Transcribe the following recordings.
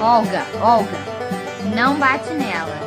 Olga, Olga, não bate nela.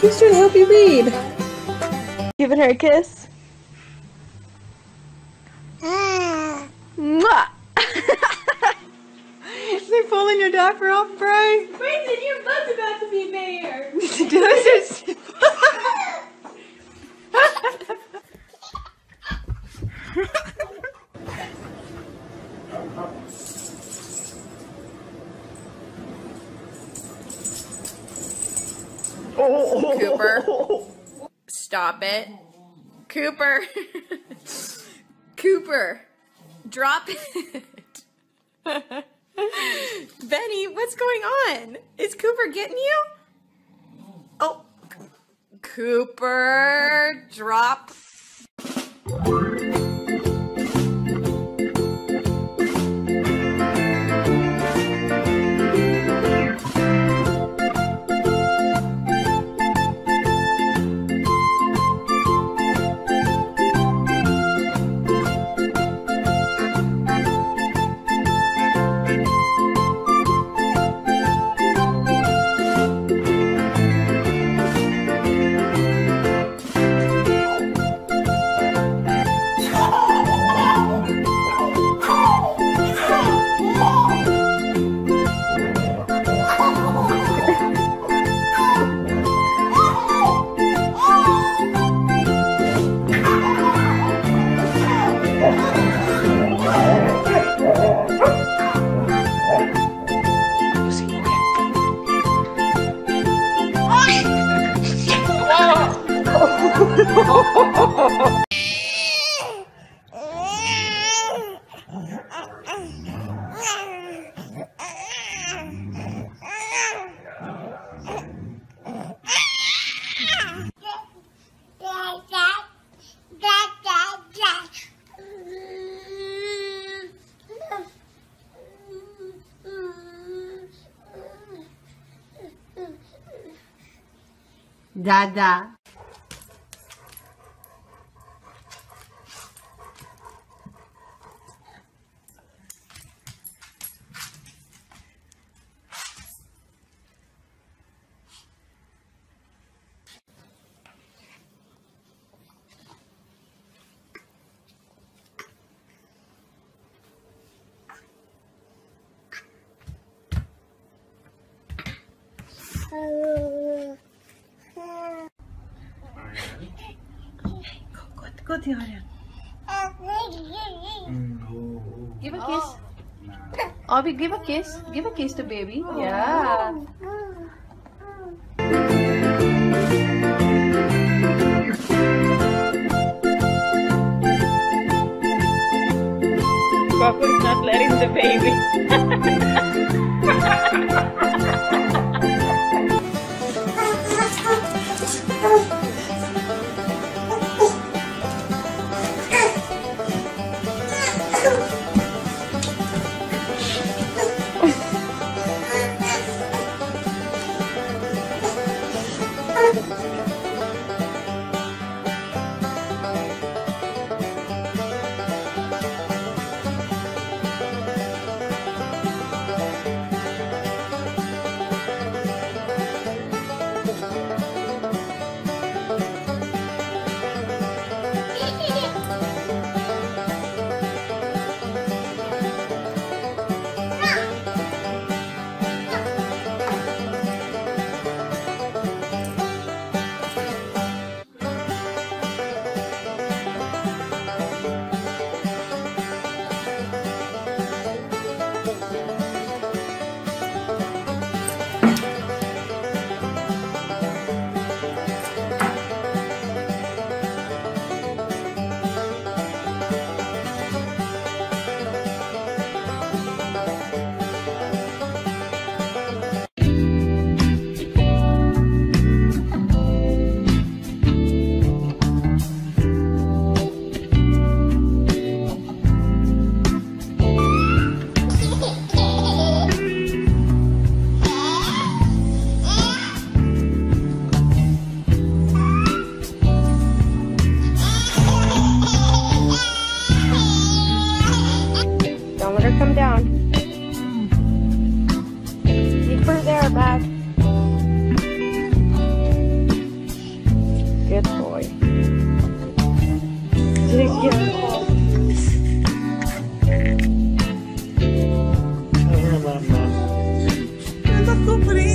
He's trying to help you read. Giving her a kiss. Mm. Mwah! They're pulling your diaper off, Bray. Grayson, your butt's about to be bare. Those Cooper. Stop it. Cooper. Cooper. Drop it. Benny, what's going on? Is Cooper getting you? Oh. Cooper, drop. Dada. Go, go Aryan. Give a kiss. Obi, give a kiss. Give a kiss to baby. Yeah. Papa is not letting the baby. completo.